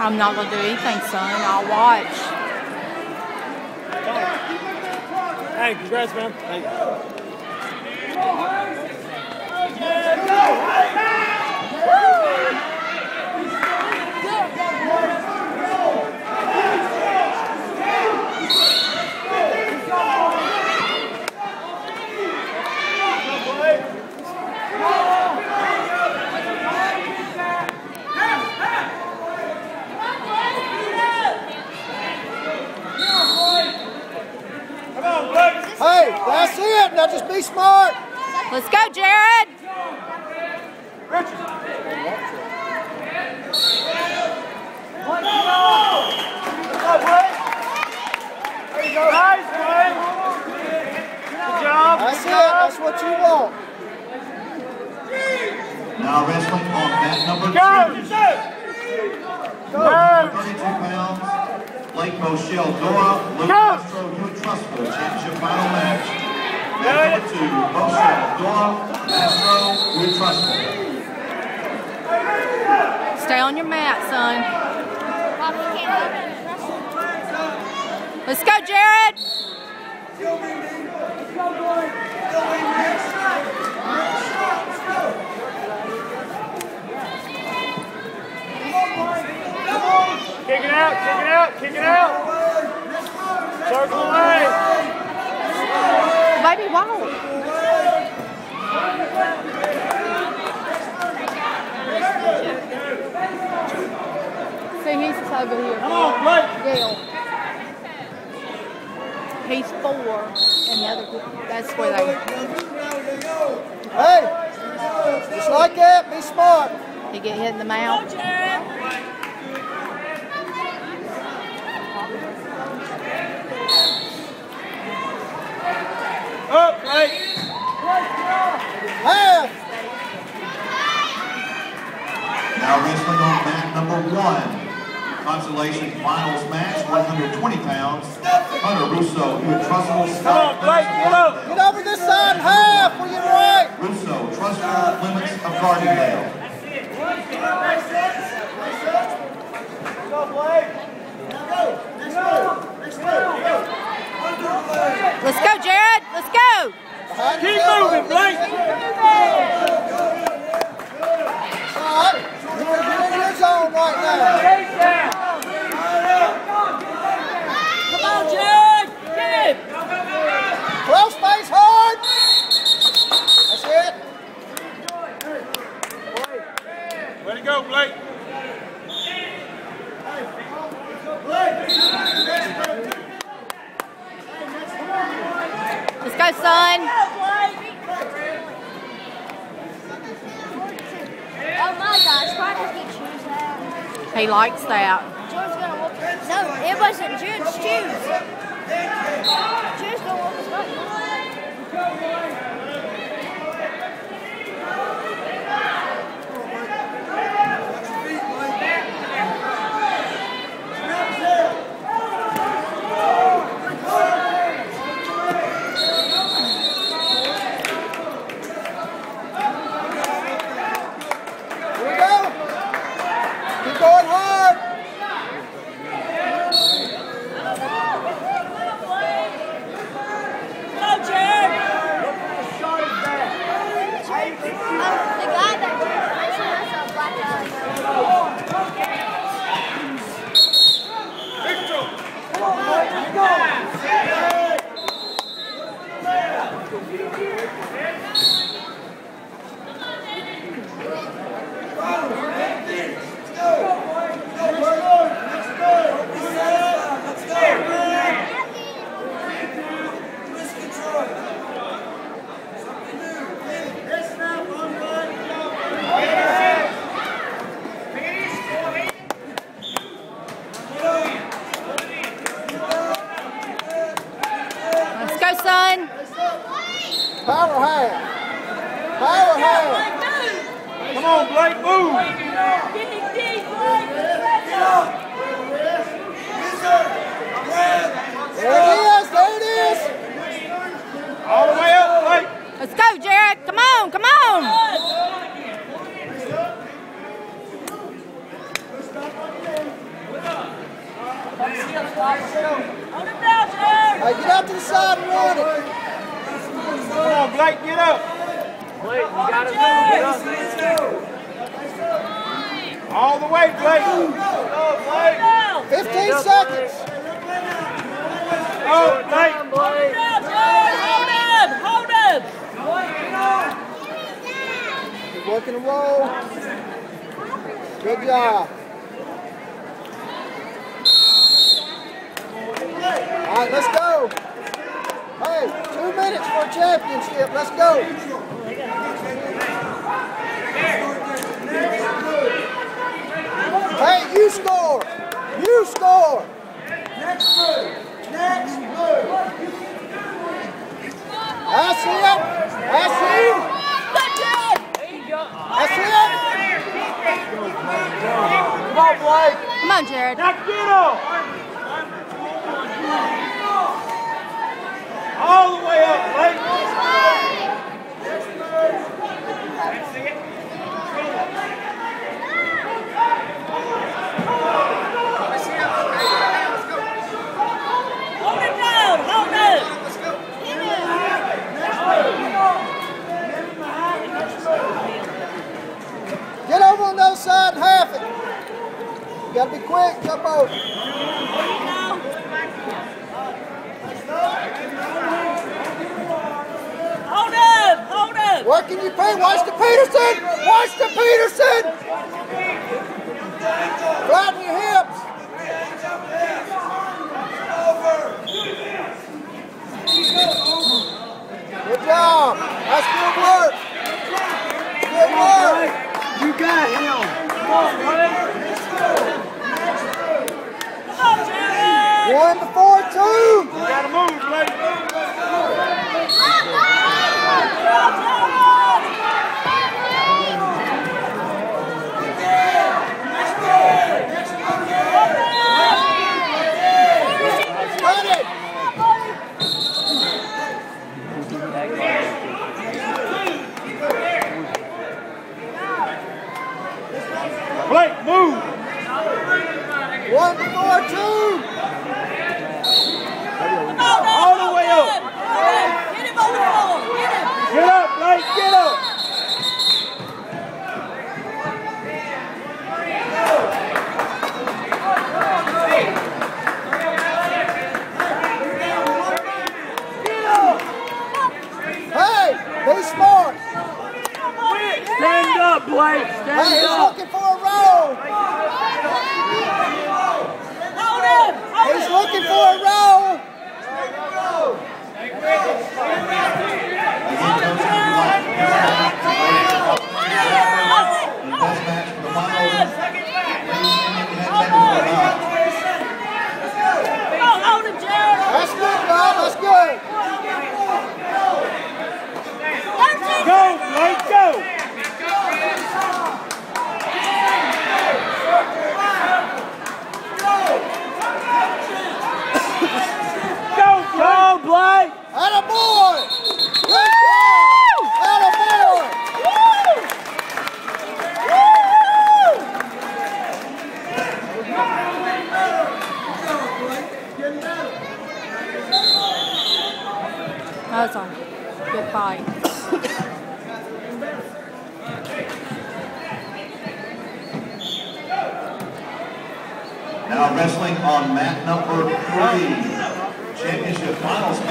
I'm not to do anything, son. I'll watch. Hey, congrats, man. Thank you. Hey, that's it. Now just be smart. Let's go, Jared. That's it. That's what you want. Now wrestling on mat number two. Go. 32 pounds. Blake Moshel Dora, Luke Castro, Hewitt Trussville, championship final match. Match number two, Moshel Dora, Castro, Hewitt Trussville. Stay on your mat, son. Let's go, Jared. Out, kick it out, kick it out. Circle away. Baby, wow. See, he's over here. Come on, Blake. Gail. He's four, and the other, that's where they, Hey, just like that, be smart. he get hit in the mouth. Up, Blake. Half. Now wrestling on mat number one. Consolation finals match, 120 pounds. Hunter Russo, Hewitt Trussville, Come on, Blake, get up. Get over this side half. We get right. Russo, Trussville, Limits of Gardendale. Let's go, Jared. Let's go. Keep moving, Blake. All right. You want to get in your zone right now. Come on, Jared. Get it. Close face hard. That's it. Way to go, Blake. Let's go, son. Oh my gosh, why does he choose that? He likes that. Gonna whoop No, it wasn't Jude's. Jude's gonna whoop his butt. go, son. Power hand. Power hand. Come on, Blake, move. Get it deep, Blake. Let's go. There it is. Blake, get up. Blake, you gotta get up. All the way, Blake. Go, Blake. 15 seconds. Oh, Blake. Keep working the roll. Good job. All right, let's go. Hey, two minutes for a championship. Let's go. Hey, you score. You score. Next move. Next move. That's it. That's it. That's it. Come on, Blake. Come on, Jared. Now get up. All the way up, Blake. Get over on the other side and half it. You gotta be quick, jump over. Working your feet. Watch the Peterson. Watch the Peterson. Flatten your hips. Good job. That's good work. Good work. You got him. Come on, Blake. One before two. You gotta move, Blake. Run it. Blake, move. One before two. All the way up. Get up, Blake, get up. Hey, be smart. Stand up, Blake. Hey, Stand he's up. Looking for a roll. He's looking for a roll. Best match for the final. Ladies and gentlemen, you have that about. That's good, Bob. That's good. Go, Blake, go. Go, go, Blake. Atta boy. Good job. Atta boy. Was on. Now wrestling on mat number three. Championship finals match.